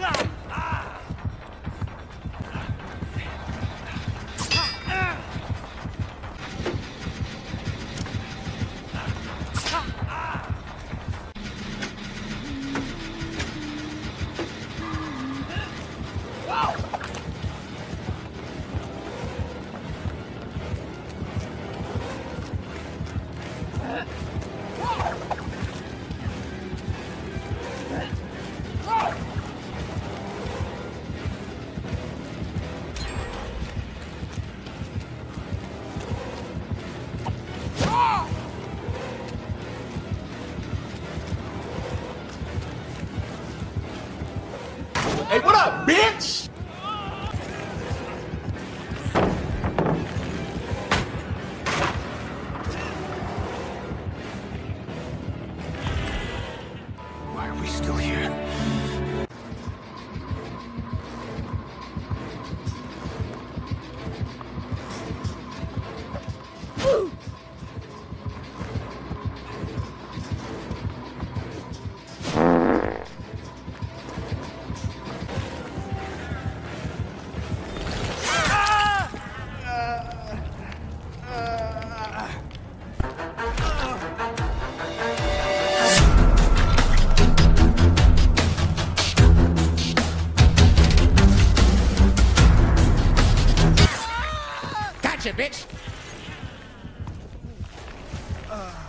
Ah! Hey, what up, bitch? Ah!